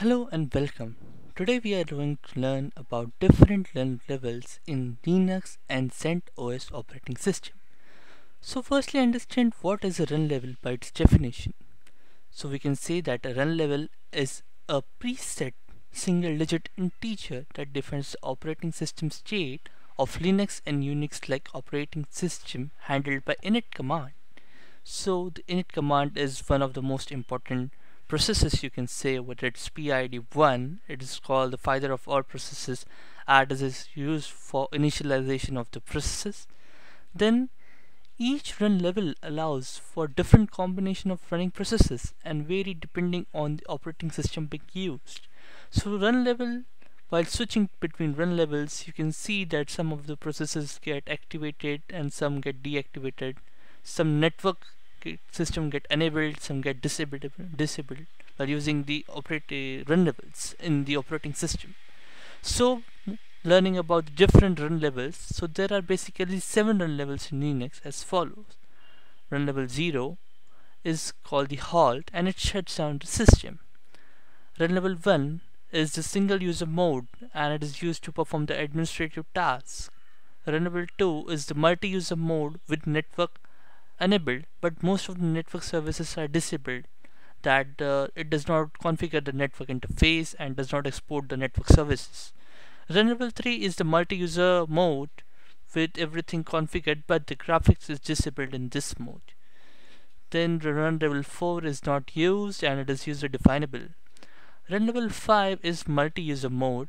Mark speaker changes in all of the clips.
Speaker 1: Hello and welcome. Today we are going to learn about different run levels in Linux and CentOS operating system. So firstly understand what is a run level by its definition. So we can say that a run level is a preset single digit integer that defines the operating system state of Linux and Unix like operating system handled by init command. So the init command is one of the most important processes you can say whether it's PID 1 it is called the father of all processes as is used for initialization of the processes. Then each run level allows for different combination of running processes and vary depending on the operating system being used. So run level while switching between run levels you can see that some of the processes get activated and some get deactivated. Some network system get enabled, some get disabled, disabled by using the operating run levels in the operating system. So learning about the different run levels, so there are basically seven run levels in Linux as follows. Run level 0 is called the halt and it shuts down the system. Run level 1 is the single user mode and it is used to perform the administrative tasks. Run level 2 is the multi-user mode with network enabled but most of the network services are disabled that uh, it does not configure the network interface and does not export the network services. Run level 3 is the multi-user mode with everything configured but the graphics is disabled in this mode. Then run level 4 is not used and it is user definable. Run level 5 is multi-user mode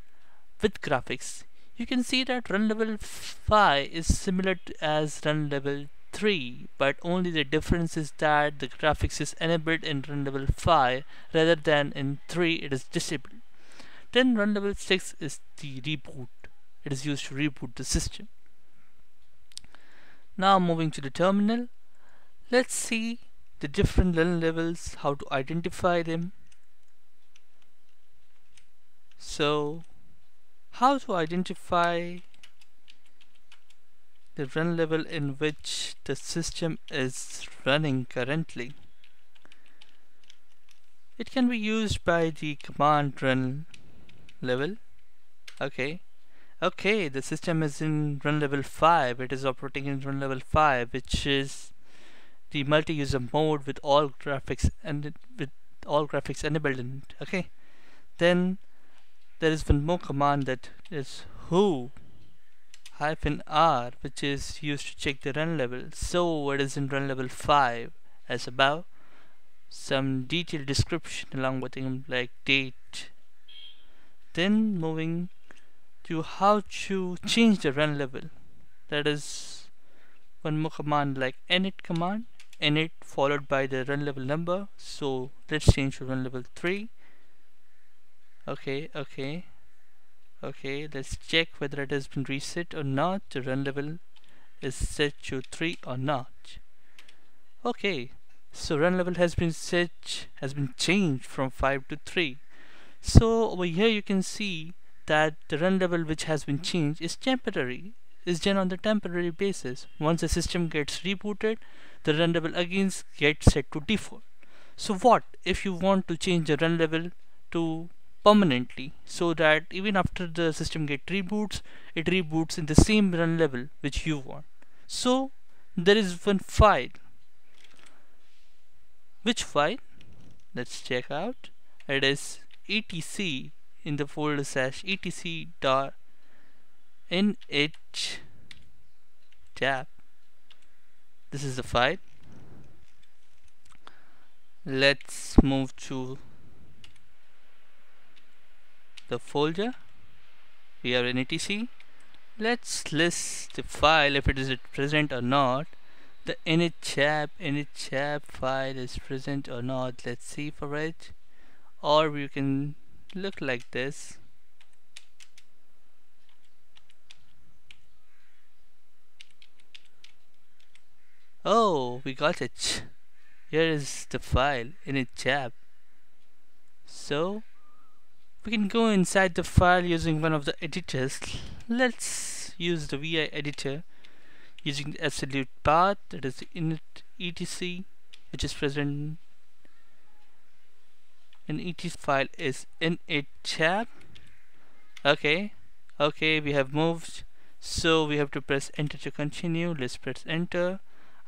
Speaker 1: with graphics. You can see that run level 5 is similar to as run level 3 but only the difference is that the graphics is enabled in run level 5 rather than in 3 it is disabled. Then run level 6 is the reboot. It is used to reboot the system. Now moving to the terminal, let's see the different run levels, how to identify them. So, how to identify the run level in which the system is running currently. It can be used by the command run level. Okay. Okay, the system is in run level 5. It is operating in run level 5, which is the multi-user mode with all graphics and with all graphics enabled in it. Okay. Then there is one more command that is who hyphen r which is used to check the run level. So it is in run level 5 as above some detailed description along with them like date. Then moving to how to change the run level. That is one more command like init command. Init followed by the run level number. So let's change to run level 3 okay okay okay let's check whether it has been reset or not. The run level is set to 3 or not. Okay so run level has been set has been changed from 5 to 3 so over here you can see that the run level which has been changed is temporary is done on the temporary basis. Once the system gets rebooted the run level again gets set to default. So what if you want to change the run level to permanently so that even after the system get reboots it reboots in the same run level which you want. So there is one file. Which file? Let's check out. It is etc in the folder slash etc dot nh tab. This is the file. Let's move to the folder. We have an etc. Let's list the file if it is present or not. The inittab init chap file is present or not. Let's see for it. Or we can look like this. Oh we got it. Here is the file inittab so we can go inside the file using one of the editors. Let's use the vi editor using the absolute path that is the init etc which is present. And each file is init tab okay okay we have moved. So we have to press enter to continue. Let's press enter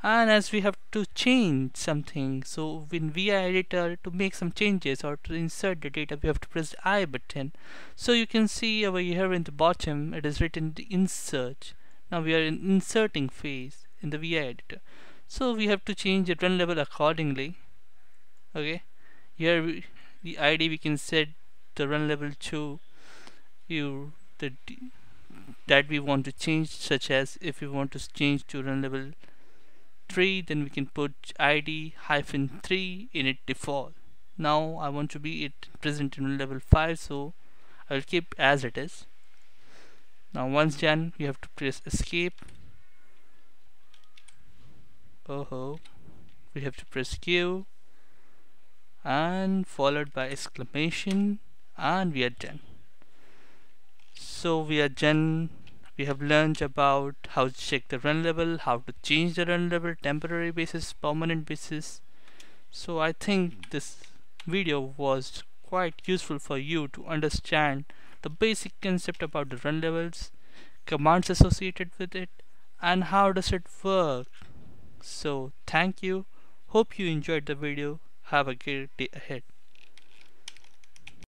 Speaker 1: and as we have to change something so in VI editor to make some changes or to insert the data we have to press the I button. So you can see over here in the bottom it is written the insert. Now we are in inserting phase in the VI editor. So we have to change the run level accordingly. Okay? Here we, the ID we can set the run level to you the that we want to change such as if we want to change to run level 3 then we can put id hyphen 3 initdefault. Now I want to be it present in level 5 so I will keep as it is. Now once done we have to press escape. Oh ho we have to press Q and followed by exclamation and we are done. So we are done we have learned about how to check the run level how to change the run level temporary basis permanent basis. So I think this video was quite useful for you to understand the basic concept about the run levels commands associated with it and how does it work. So thank you. Hope you enjoyed the video. Have a great day ahead